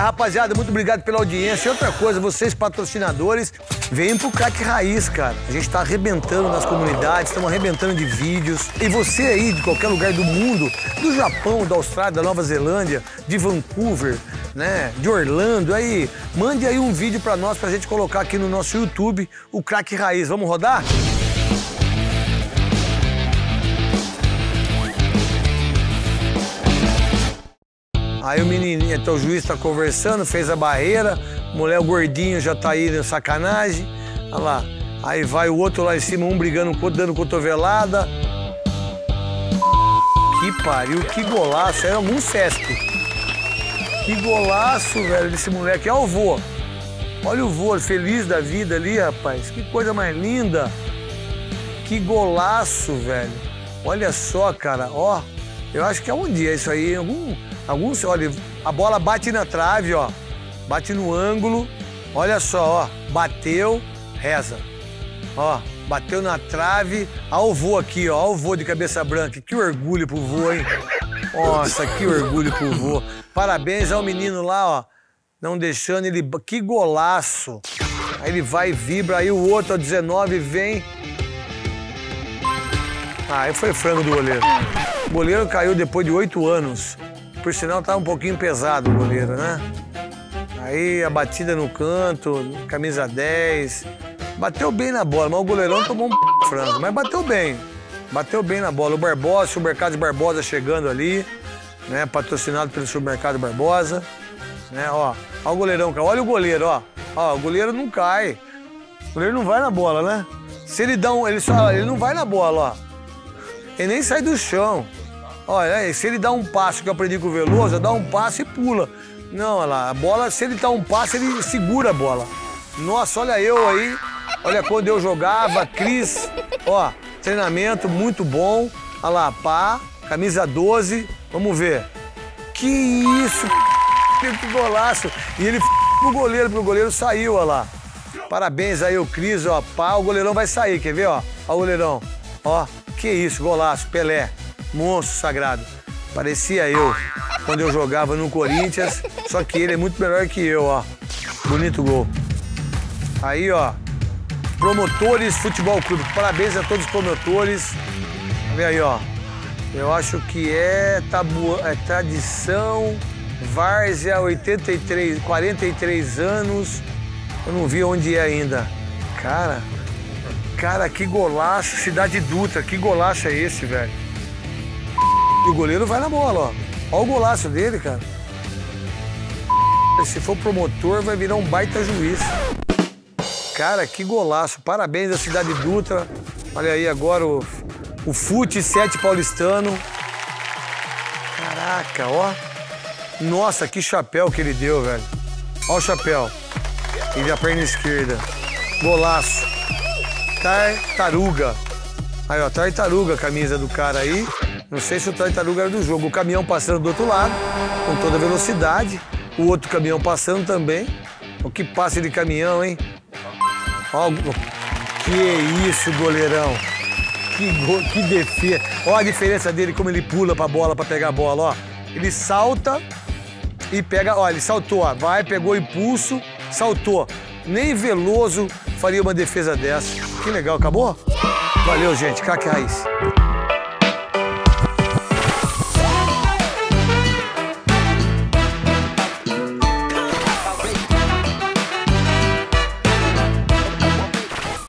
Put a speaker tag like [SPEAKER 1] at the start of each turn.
[SPEAKER 1] Mas, rapaziada, muito obrigado pela audiência. E outra coisa, vocês patrocinadores, venham pro Crack Raiz, cara. A gente tá arrebentando nas comunidades, estamos arrebentando de vídeos. E você aí, de qualquer lugar do mundo, do Japão, da Austrália, da Nova Zelândia, de Vancouver, né, de Orlando, aí, mande aí um vídeo pra nós, pra gente colocar aqui no nosso YouTube, o Crack Raiz. Vamos rodar? Aí o menininho, então o juiz tá conversando, fez a barreira, mulher o gordinho já tá aí na sacanagem. Olha lá. Aí vai o outro lá em cima, um brigando, dando cotovelada. Que pariu, que golaço. Era algum Sesc. Que golaço, velho, desse moleque. Olha o vô. Olha o vô, feliz da vida ali, rapaz. Que coisa mais linda. Que golaço, velho. Olha só, cara. Ó, eu acho que é um dia isso aí. Algum, alguns, olha, a bola bate na trave, ó. Bate no ângulo. Olha só, ó. Bateu, reza. Ó, bateu na trave. Olha o aqui, ó. Olha o de cabeça branca. Que orgulho pro vô, hein? Nossa, que orgulho pro vô. Parabéns ao menino lá, ó. Não deixando ele. Que golaço! Aí ele vai e vibra, aí o outro, ó, 19, vem. Ah, aí foi frango do goleiro. O goleiro caiu depois de oito anos. Por sinal, tá um pouquinho pesado o goleiro, né? Aí a batida no canto, camisa 10. Bateu bem na bola, mas o goleirão tomou um frango. Mas bateu bem. Bateu bem na bola. O Barbosa, o Supermercado Barbosa chegando ali, né? Patrocinado pelo Supermercado Barbosa. Né, ó. Ó o goleirão. Olha o goleiro, ó. Ó, o goleiro não cai. O goleiro não vai na bola, né? Se ele dá um. Ele, só, ele não vai na bola, ó. Ele nem sai do chão. Olha, se ele dá um passo que eu aprendi com o Veloso, dá um passo e pula. Não, olha lá, a bola, se ele dá um passo, ele segura a bola. Nossa, olha eu aí. Olha quando eu jogava, Cris, ó, treinamento muito bom. Olha lá, pá, camisa 12. Vamos ver. Que isso, que golaço. E ele pro goleiro, porque o goleiro saiu, olha lá. Parabéns aí, o Cris, ó, pá, o goleirão vai sair, quer ver, ó? Ó o goleirão, ó, que isso, golaço, Pelé, monstro sagrado. Parecia eu quando eu jogava no Corinthians, só que ele é muito melhor que eu, ó. Bonito gol. Aí, ó, Promotores Futebol Clube. Parabéns a todos os promotores. Vê aí, ó. Eu acho que é, tabu, é tradição Várzea, 83, 43 anos. Eu não vi onde é ainda. Cara, cara, que golaço. Cidade Dutra, que golaço é esse, velho? O goleiro vai na bola, ó. Olha o golaço dele, cara. Se for promotor, vai virar um baita juiz. Cara, que golaço. Parabéns à Cidade Dutra. Olha aí agora o, o Fute 7 paulistano. Caraca, ó. Nossa, que chapéu que ele deu, velho. Ó o chapéu. E a perna esquerda. Golaço. Tartaruga. Aí, ó, tartaruga a camisa do cara aí. Não sei se o tartaruga era do jogo. O caminhão passando do outro lado, com toda velocidade. O outro caminhão passando também. O que passa de caminhão, hein? Ó, que isso, goleirão. Que, go... que defesa. Ó a diferença dele, como ele pula pra bola, pra pegar a bola, ó. Ele salta e pega, ó, ele saltou, ó. Vai, pegou impulso, saltou. Nem Veloso faria uma defesa dessa. Que legal, acabou? Valeu, gente. Craque Raiz.